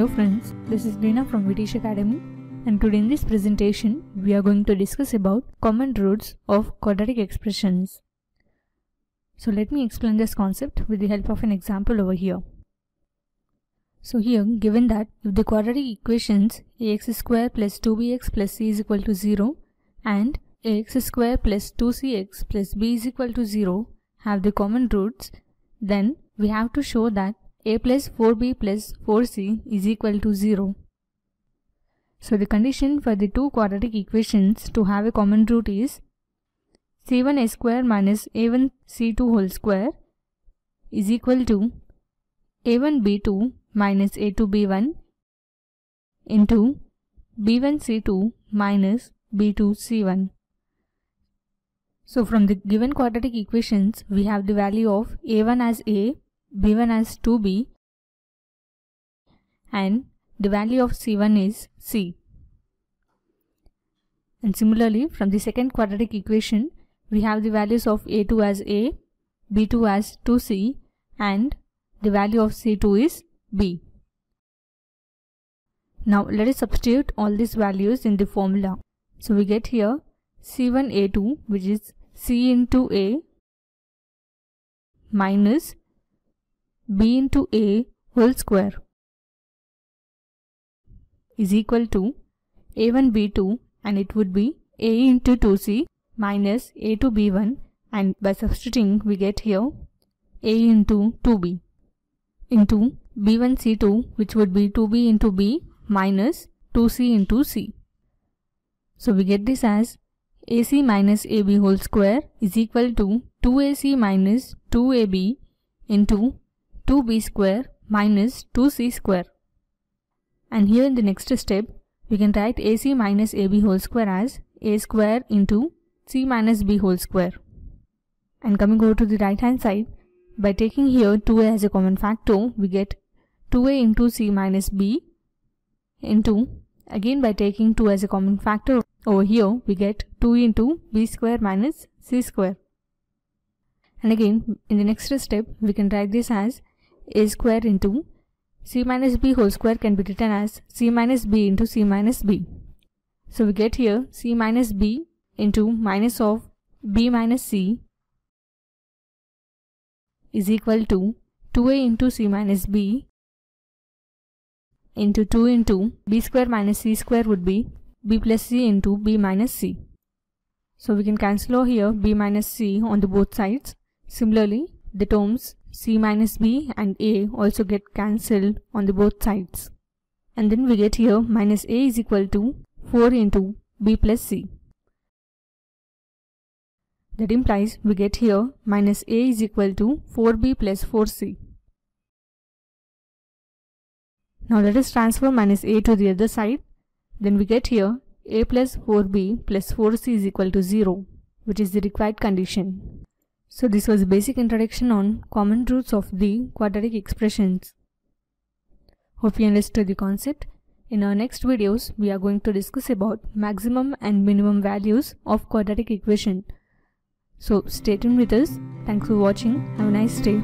Hello friends, this is Dina from We Teach Academy and today in this presentation we are going to discuss about common roots of quadratic expressions. So let me explain this concept with the help of an example over here. So here given that if the quadratic equations ax square plus 2bx plus c is equal to 0 and ax square plus 2cx plus b is equal to 0 have the common roots then we have to show that a plus 4b plus 4c is equal to 0. So the condition for the two quadratic equations to have a common root is c1a square minus a1c2 whole square is equal to a1b2 minus a2b1 into b1c2 minus b2c1. So from the given quadratic equations, we have the value of a1 as a, b1 as 2b and the value of c1 is c. And similarly from the second quadratic equation we have the values of a2 as a, b2 as 2c and the value of c2 is b. Now let us substitute all these values in the formula. So we get here c1a2 which is c into a minus b into a whole square is equal to a1 b2 and it would be a into 2c minus a2 b1 and by substituting we get here a into 2b into b1 c2 which would be 2b into b minus 2c into c. So we get this as ac minus ab whole square is equal to 2ac minus 2ab into 2b square minus 2c square. And here in the next step, we can write ac minus ab whole square as a square into c minus b whole square. And coming over to the right hand side, by taking here 2a as a common factor, we get 2a into c minus b into, again by taking 2 as a common factor over here, we get 2 into b square minus c square. And again, in the next step, we can write this as a square into c minus b whole square can be written as c minus b into c minus b. So we get here c minus b into minus of b minus c is equal to 2a into c minus b into 2 into b square minus c square would be b plus c into b minus c. So we can cancel out here b minus c on the both sides. Similarly, the terms c minus b and a also get cancelled on the both sides. And then we get here minus a is equal to 4 into b plus c. That implies we get here minus a is equal to 4b plus 4c. Now let us transfer minus a to the other side. Then we get here a plus 4b plus 4c is equal to 0, which is the required condition. So this was a basic introduction on common roots of the quadratic expressions. Hope you understood the concept. In our next videos, we are going to discuss about maximum and minimum values of quadratic equation. So stay tuned with us. Thanks for watching. Have a nice day.